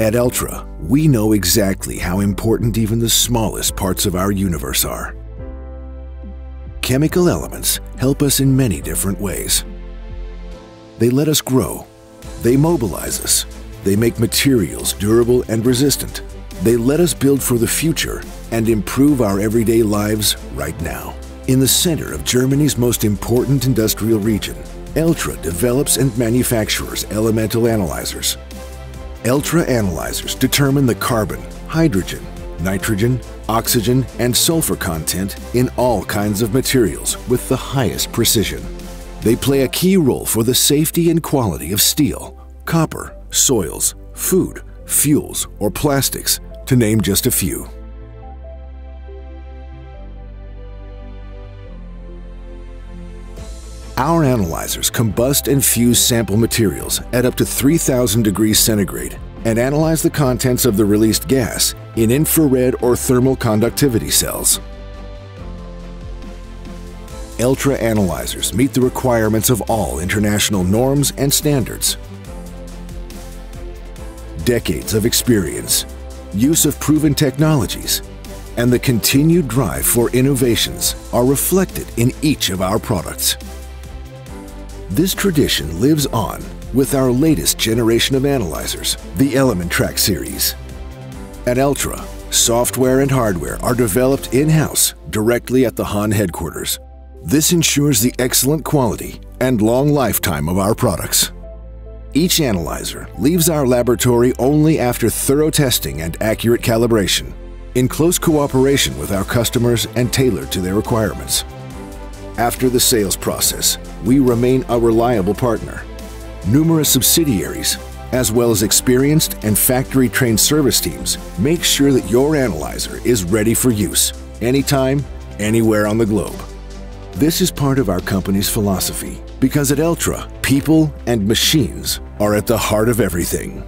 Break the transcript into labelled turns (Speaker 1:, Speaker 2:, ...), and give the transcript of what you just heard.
Speaker 1: At Eltra, we know exactly how important even the smallest parts of our universe are. Chemical elements help us in many different ways. They let us grow. They mobilize us. They make materials durable and resistant. They let us build for the future and improve our everyday lives right now. In the center of Germany's most important industrial region, Eltra develops and manufactures elemental analyzers. Eltra analyzers determine the carbon, hydrogen, nitrogen, oxygen, and sulfur content in all kinds of materials with the highest precision. They play a key role for the safety and quality of steel, copper, soils, food, fuels, or plastics, to name just a few. Our analyzers combust and fuse sample materials at up to 3000 degrees centigrade and analyze the contents of the released gas in infrared or thermal conductivity cells. Eltra analyzers meet the requirements of all international norms and standards. Decades of experience, use of proven technologies, and the continued drive for innovations are reflected in each of our products. This tradition lives on with our latest generation of analyzers, the ELEMENTRAC series. At Eltra, software and hardware are developed in-house directly at the Haan headquarters. This ensures the excellent quality and long lifetime of our products. Each analyzer leaves our laboratory only after thorough testing and accurate calibration, in close cooperation with our customers and tailored to their requirements. After the sales process, we remain a reliable partner. Numerous subsidiaries, as well as experienced and factory-trained service teams, make sure that your analyzer is ready for use, anytime, anywhere on the globe. This is part of our company's philosophy, because at Eltra, people and machines are at the heart of everything.